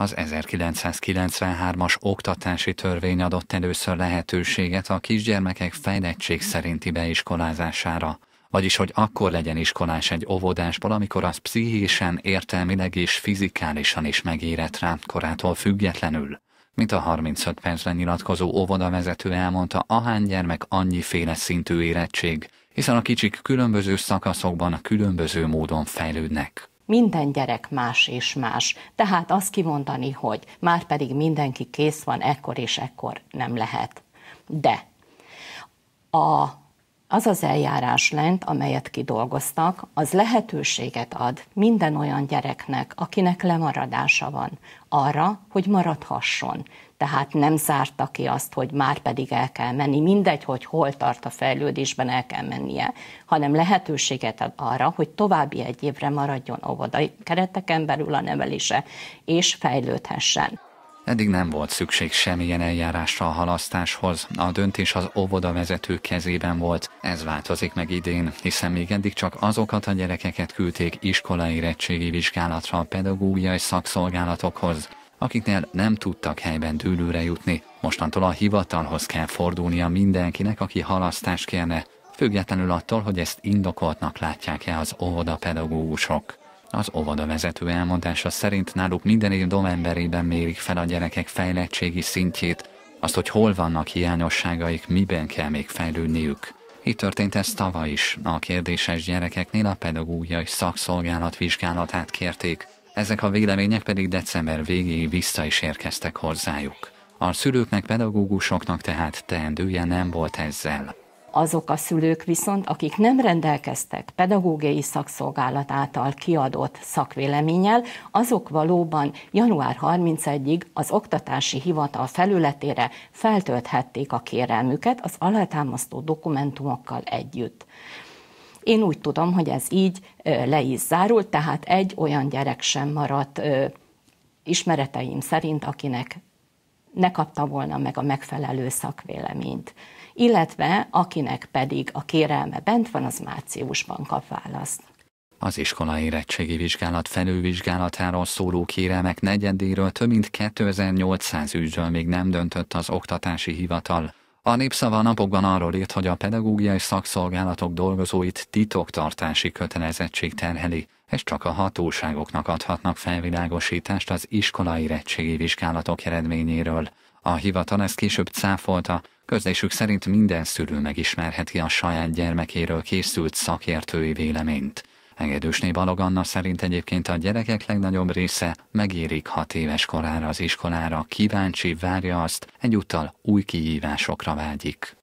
Az 1993-as oktatási törvény adott először lehetőséget a kisgyermekek fejlettség szerinti beiskolázására, vagyis hogy akkor legyen iskolás egy óvodásból, amikor az pszichésen, értelmileg és fizikálisan is megérett rá korától függetlenül. Mint a 35 percben nyilatkozó óvodavezető elmondta, ahány gyermek annyiféle szintű érettség, hiszen a kicsik különböző szakaszokban különböző módon fejlődnek minden gyerek más és más. Tehát azt kimondani, hogy már pedig mindenki kész van, ekkor és ekkor nem lehet. De a, az az eljárás lent, amelyet kidolgoztak, az lehetőséget ad minden olyan gyereknek, akinek lemaradása van, arra, hogy maradhasson tehát nem zárta ki azt, hogy már pedig el kell menni, mindegy, hogy hol tart a fejlődésben, el kell mennie, hanem lehetőséget ad arra, hogy további egy évre maradjon óvodai kereteken belül a nevelése, és fejlődhessen. Eddig nem volt szükség semmilyen eljárásra a halasztáshoz, a döntés az óvoda vezető kezében volt. Ez változik meg idén, hiszen még eddig csak azokat a gyerekeket küldték iskolai érettségi vizsgálatra a pedagógiai szakszolgálatokhoz, akiknél nem tudtak helyben dűlőre jutni. Mostantól a hivatalhoz kell fordulnia mindenkinek, aki halasztást kérne, függetlenül attól, hogy ezt indokoltnak látják-e az óvodapedagógusok. Az óvoda vezető elmondása szerint náluk minden év novemberében mérik fel a gyerekek fejlettségi szintjét, azt, hogy hol vannak hiányosságaik, miben kell még fejlődniük. Így történt ez tavaly is. A kérdéses gyerekeknél a pedagógiai szakszolgálat vizsgálatát kérték, ezek a vélemények pedig december végéig vissza is érkeztek hozzájuk. A szülőknek, pedagógusoknak tehát teendője nem volt ezzel. Azok a szülők viszont, akik nem rendelkeztek pedagógiai szakszolgálat által kiadott szakvéleménnyel, azok valóban január 31-ig az oktatási hivatal felületére feltölthették a kérelmüket az alátámasztó dokumentumokkal együtt. Én úgy tudom, hogy ez így le is zárult, tehát egy olyan gyerek sem maradt ismereteim szerint, akinek ne kapta volna meg a megfelelő szakvéleményt. Illetve akinek pedig a kérelme bent van, az márciusban kap választ. Az iskolai érettségi vizsgálat felülvizsgálatáról szóló kérelmek negyedéről több mint 2800 ügyről még nem döntött az oktatási hivatal. A népszava napokban arról írt, hogy a pedagógiai szakszolgálatok dolgozóit titoktartási kötelezettség terheli, és csak a hatóságoknak adhatnak felvilágosítást az iskolai érettségi vizsgálatok eredményéről. A hivatal ezt később cáfolta, közlésük szerint minden szülő megismerheti a saját gyermekéről készült szakértői véleményt. Engedősné Balog Anna szerint egyébként a gyerekek legnagyobb része megérik hat éves korára az iskolára, kíváncsi, várja azt, egyúttal új kihívásokra vágyik.